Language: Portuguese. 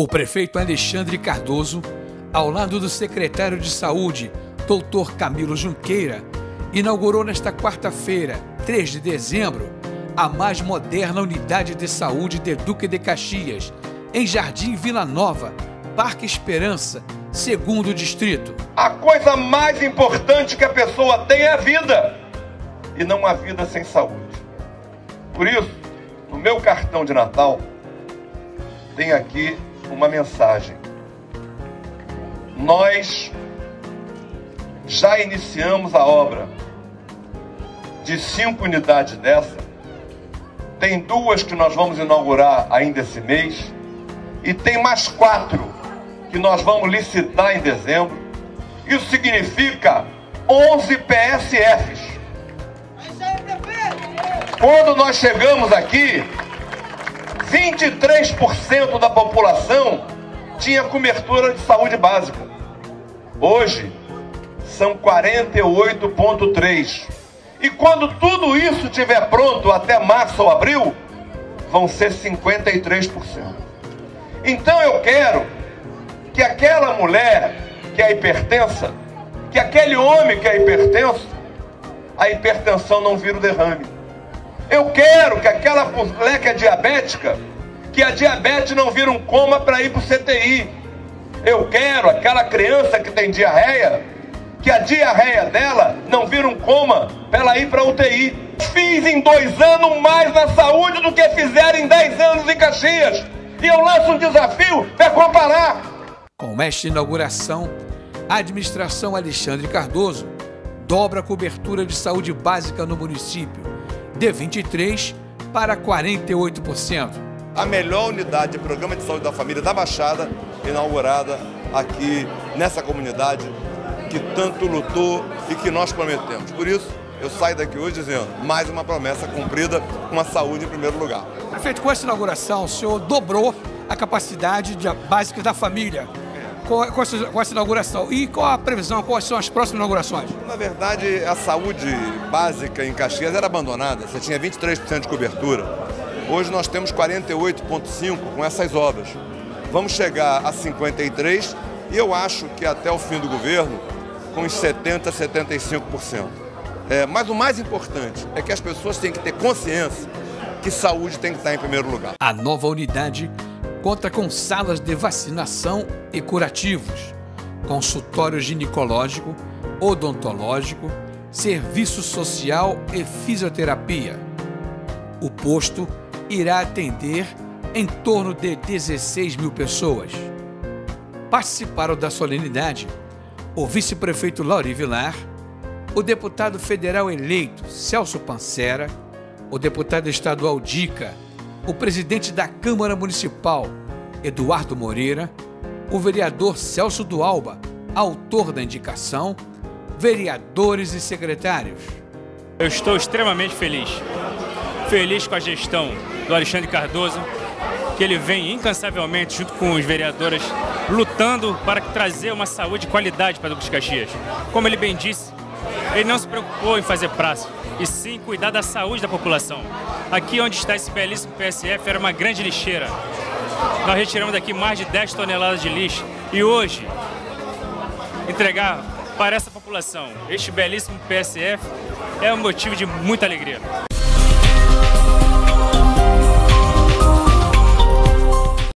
O prefeito Alexandre Cardoso, ao lado do secretário de Saúde, Dr. Camilo Junqueira, inaugurou nesta quarta-feira, 3 de dezembro, a mais moderna unidade de saúde de Duque de Caxias, em Jardim Vila Nova, Parque Esperança, segundo distrito. A coisa mais importante que a pessoa tem é a vida, e não a vida sem saúde. Por isso, no meu cartão de Natal, tem aqui uma mensagem. Nós já iniciamos a obra de cinco unidades dessa. Tem duas que nós vamos inaugurar ainda esse mês. E tem mais quatro que nós vamos licitar em dezembro. Isso significa 11 PSFs. Quando nós chegamos aqui, 23% da população tinha cobertura de saúde básica. Hoje, são 48,3%. E quando tudo isso estiver pronto até março ou abril, vão ser 53%. Então eu quero que aquela mulher que é hipertensa, que aquele homem que é hipertenso, a hipertensão não vira o derrame. Eu quero que aquela mulher que é diabética, que a diabetes não vira um coma para ir para o CTI. Eu quero aquela criança que tem diarreia, que a diarreia dela não vira um coma para ela ir para UTI. Fiz em dois anos mais na saúde do que fizeram em dez anos em Caxias. E eu lanço um desafio para comparar. Com esta inauguração, a administração Alexandre Cardoso dobra a cobertura de saúde básica no município, de 23% para 48%. A melhor unidade de programa de saúde da família da Baixada, inaugurada aqui nessa comunidade que tanto lutou e que nós prometemos. Por isso, eu saio daqui hoje dizendo mais uma promessa cumprida com a saúde em primeiro lugar. Prefeito, com essa inauguração, o senhor dobrou a capacidade de, básica da família. Com, com, essa, com essa inauguração. E qual a previsão? Quais são as próximas inaugurações? Na verdade, a saúde básica em Caxias era abandonada. Você tinha 23% de cobertura. Hoje nós temos 48,5% com essas obras. Vamos chegar a 53% e eu acho que até o fim do governo com uns 70%, 75%. É, mas o mais importante é que as pessoas têm que ter consciência que saúde tem que estar em primeiro lugar. A nova unidade conta com salas de vacinação e curativos, consultório ginecológico, odontológico, serviço social e fisioterapia. O posto irá atender em torno de 16 mil pessoas. Participaram da solenidade o vice-prefeito Lauri Vilar, o deputado federal eleito Celso Pancera, o deputado estadual Dica, o presidente da Câmara Municipal Eduardo Moreira, o vereador Celso Dualba, autor da indicação, vereadores e secretários. Eu estou extremamente feliz. Feliz com a gestão do Alexandre Cardoso, que ele vem incansavelmente junto com os vereadores lutando para trazer uma saúde de qualidade para Duque de Caxias. Como ele bem disse, ele não se preocupou em fazer prazo, e sim cuidar da saúde da população. Aqui onde está esse belíssimo PSF era uma grande lixeira. Nós retiramos daqui mais de 10 toneladas de lixo e hoje entregar para essa população este belíssimo PSF é um motivo de muita alegria.